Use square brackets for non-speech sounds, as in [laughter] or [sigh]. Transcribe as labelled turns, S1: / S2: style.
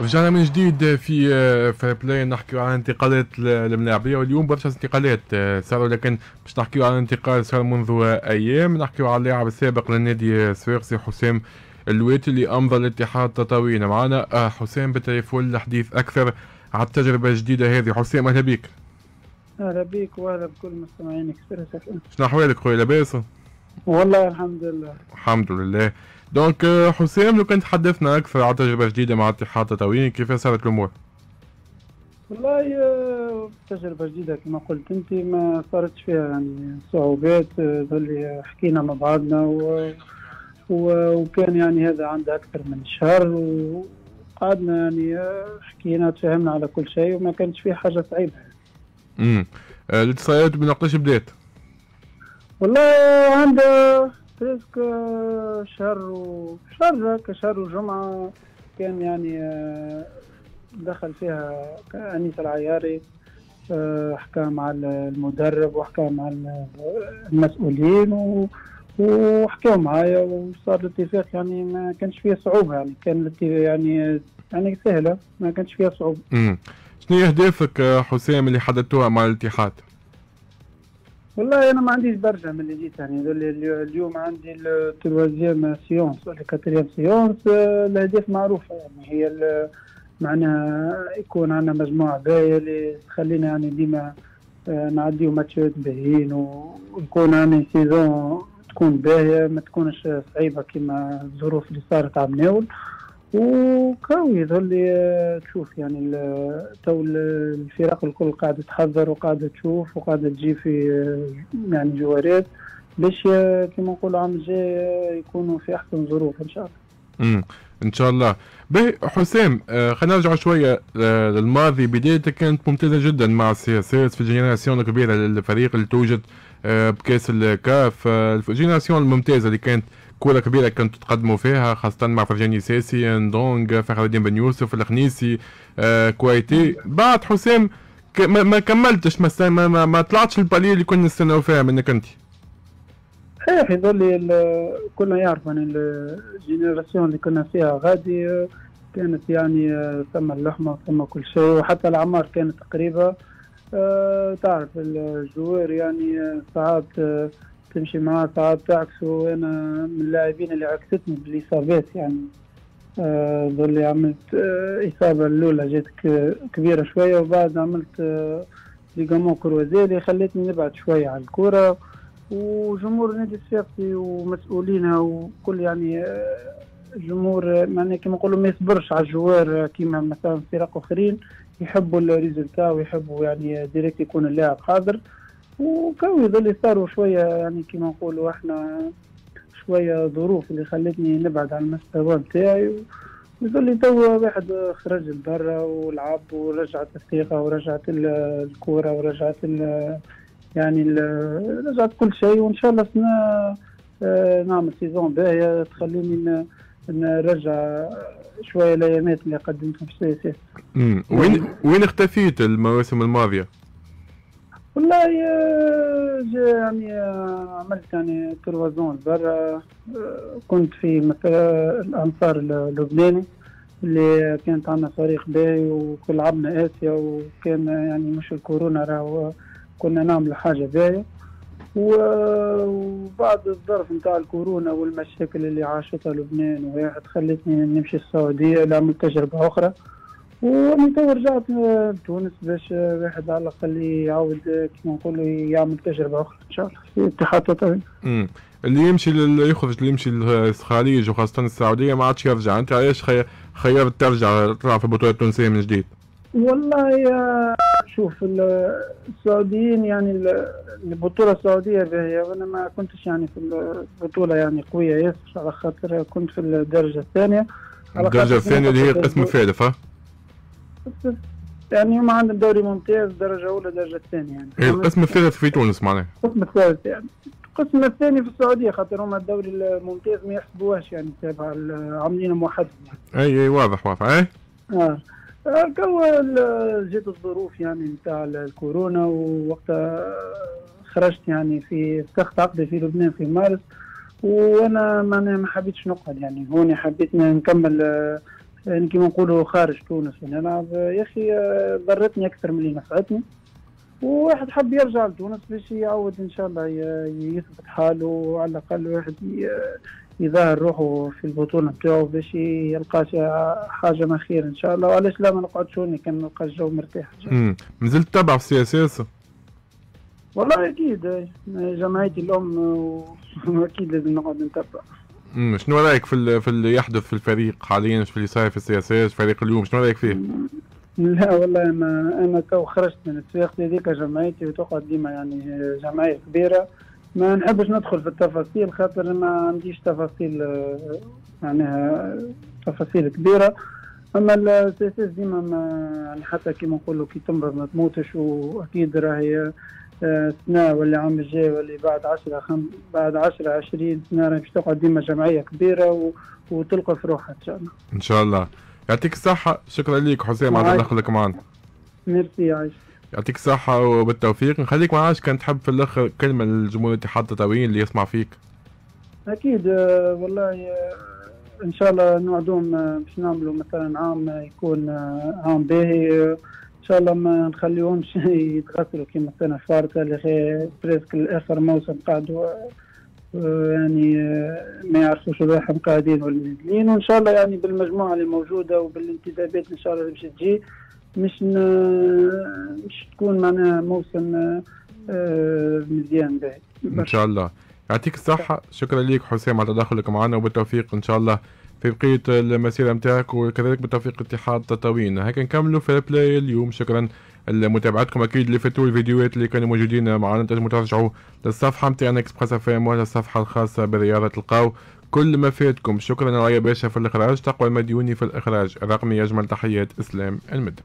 S1: رجعنا من جديد في في Play نحكيو على انتقالات الملاعبية واليوم برشا انتقالات صاروا لكن باش نحكيو على انتقال صار منذ أيام نحكيو على اللاعب السابق للنادي الصفاقسي حسام اللواتي اللي أمضى لاتحاد التطاويني. معنا حسام بالتليفون للحديث أكثر على التجربة الجديدة هذه. حسام أهلا بك
S2: أهلا بك وأهلا بكل مستمعين اكسبريس
S1: شنو أحوالك خويا؟ لاباس؟
S2: والله الحمد لله.
S1: الحمد لله. دونك حسام لو كنت تحدثنا أكثر على تجربه جديده مع اتحاد تطاوين كيف صارت الأمور؟
S2: والله تجربة جديدة كما قلت أنت ما صارتش فيها يعني صعوبات اللي حكينا مع بعضنا و... و... وكان يعني هذا عنده أكثر من شهر وقعدنا يعني حكينا تفاهمنا على كل شيء وما كانش فيه حاجة صعيبة
S1: امم الاتصالات بنقطش بدات
S2: والله عنده بريسك شهر وشهر هكا شهر وجمعة كان يعني آه، دخل فيها أنيس العياري آه، حكى مع المدرب وحكى مع المسؤولين و وحكاو معايا وصار الاتفاق يعني ما كانش فيه صعوبة يعني كان يعني يعني سهلة ما كانش فيها
S1: صعوبة. شنو أهدافك حسام اللي حددتوها مع الاتحاد؟
S2: والله أنا ما عنديش برشا من اللي جيت يعني. اليوم عندي ال troisième séance ولا quatrième séance الاهداف معروفه يعني. هي معناها يكون عندنا مجموعة باهيه اللي تخلينا يعني ديما آه، نعديو ماتشات باهيين ويكون عندنا saison تكون باهية ما تكونش صعيبة كما الظروف اللي صارت عام ناول وكاوي يظل تشوف يعني تو الفرق الكل قاعدة تحضر وقاعدة تشوف وقاعدة تجي في يعني joueurات باش كما نقولوا العام الجاي يكونوا في أحسن ظروف إن شاء الله.
S1: امم إن شاء الله. باهي حسام آه خلينا نرجع شوية آه للماضي بدايتك كانت ممتازة جدا مع السي آس آس في ال génération الكبيرة للفريق اللي توجت آه بكاس الكاف. آه ال génération الممتازة اللي كانت كورة كبيرة كنتوا تقدموا فيها خاصة مع فرجاني ساسي ندونغ فخر الدين بن يوسف الخنيسي آه كويتي. بعد حسام ما, ما كملتش ما, ما, ما طلعتش الباليه اللي كنا نستناو فيها منك انت.
S2: صحيح يظل كلنا يعرف يعني الجينيراسيون اللي كنا فيها. غادي كانت يعني ثم اللحمة ثم كل شيء وحتى الأعمار كانت تقريبا أه تعرف الجوار يعني ساعات أه تمشي معاه ساعات تعكس وأنا من اللاعبين اللي عكستني بالإصابات يعني. آه عملت آه إصابة الأولى جات كبيرة شوية وبعد عملت آه ligaments croisés اللي خلتني نبعد شوية على الكوره وجمهور النادي الصفاقسي ومسؤولينها وكل يعني آه الجمهور معناها كما نقولوا ما يصبرش على الجوار كيما مثلا فرق آخرين. يحبوا الـ résultat ويحبوا يعني direct يكون اللاعب حاضر. وكان يظل صاروا شوية يعني كما نقولوا إحنا شوية ظروف اللي خلتني نبعد عن المستوى بتاعي. يظل تو واحد خرج لبرا ولعب ورجعت الثقة ورجعت الكورة ورجعت يعني رجعت كل شيء. وإن شاء الله سنة آه، نعمل saison باهية تخليني نرجع شوية الأيامات اللي قدمتهم في السي اس اس.
S1: وين وين اختفيت المواسم الماضية؟
S2: والله يعني عملت يعني تروازون برا كنت في مثلا الأنصار اللبناني اللي كانت عندنا فريق باهي وكل لعبنا آسيا وكان يعني مش الكورونا راهو كنا نعمل حاجة باهية وبعد الظرف نتاع الكورونا والمشاكل اللي عاشتها لبنان وواحد خلتني نمشي السعودية نعمل تجربة أخرى ومن تو رجعت لتونس باش واحد على الأقل يعاود كيما نقولوا يعمل تجربة أخرى إن شاء الله في اتحاد تطوير.
S1: اللي يمشي يخرج اللي يمشي للخليج وخاصة السعودية ما عادش يرجع أنت علاش خيرت ترجع تلعب في البطوله التونسيه من جديد؟
S2: والله شوف السعوديين يعني البطولة السعودية باهيه وأنا ما كنتش يعني في البطوله يعني قوية ياسر على خاطر كنت في الدرجة الثانية.
S1: الدرجة الثانية اللي هي القسم الثالث ها؟
S2: يعني هم عندهم دوري ممتاز درجة أولى درجة ثانية يعني.
S1: إيه القسم الثالث في تونس معناها.
S2: القسم الثالث يعني. القسم الثاني في السعودية خاطر هم الدوري الممتاز ما يحسبوهاش يعني تابع عاملين موحد
S1: يعني. أي أي واضح واضح. أي
S2: آه. كو جات الظروف يعني نتاع الكورونا ووقتها خرجت يعني في فسخت عقدي في لبنان في مارس وأنا ما ما حبيتش نقعد يعني. هوني حبيت نكمل يعني كما نقولوا خارج تونس. ونلعب يا أخي ضرتني أكثر من اللي نفعتني. وواحد حب يرجع لتونس باش يعود إن شاء الله يثبت حاله وعلى الأقل واحد يظهر روحه في البطولة نتاعو باش يلقى حاجة ما خير إن شاء الله. وعلاش لا ما نقعدش هوني؟ كان نلقى الجو مرتاح.
S1: امم مازلت تتبع في السياسة
S2: والله أكيد. جمعيتي الأم واكيد [laughs] لازم نقعد نتبع
S1: امم شنو رأيك في في اللي يحدث في الفريق حاليا؟ في اللي صاير في السياسات فريق اليوم شنو رأيك فيه؟
S2: لا والله أنا أنا تو خرجت من السياق. هذيك جمعيتي وتقعد ديما يعني جمعية كبيرة. ما نحبش ندخل في التفاصيل خاطر ما عنديش تفاصيل معناها تفاصيل كبيرة أما السياسات ديما ما يعني حتى كيما نقولوا كي تمرض ما تموتش وأكيد راهي سنة ولا عام الجاي ولا بعد 10 خم... بعد 10 20 سنة راهي باش تقعد ديما جمعية كبيرة و... وتلقى في روحها إن شاء الله.
S1: إن شاء الله. يعطيك الصحة، شكرا لك حسام على دخلك معنا.
S2: ميرسي عايش.
S1: يعطيك الصحة وبالتوفيق، نخليك معاش كان تحب في الآخر كلمة للجمهور الاتحاد التطاويين اللي يسمع فيك.
S2: أكيد والله إن شاء الله نوعدهم باش نعملوا مثلا عام يكون عام باهي شاء الله ما نخليهمش [laughs] يتغسلوا كيما السنة الفارطه اللي presque الآخر موسم قعدوا يعني ما يعرفوش روحهم قاعدين ولا نازلين وإن شاء الله يعني بالمجموعة اللي موجودة وبالانتدابات إن شاء الله اللي باش تجي مش. مش تكون معناها موسم مزيان باهي.
S1: إن شاء الله. يعطيك الصحة. شكرا لك حسام على تدخلك معنا وبالتوفيق إن شاء الله في بقية المسيرة نتاعك وكذلك بتوفيق اتحاد تطاوين هكا نكملوا في البلاي أوف اليوم. شكرا لمتابعتكم أكيد اللي فاتوا الفيديوهات اللي كانوا موجودين معنا. تنجموا ترجعوا للصفحة نتاعنا اكسبريس اف ام ولا الصفحة الخاصة برياضة تلقاو كل ما فاتكم. شكرا رايا باشا في الإخراج تقوى المديوني في الإخراج رقمي يجمل تحيات إسلام المدب.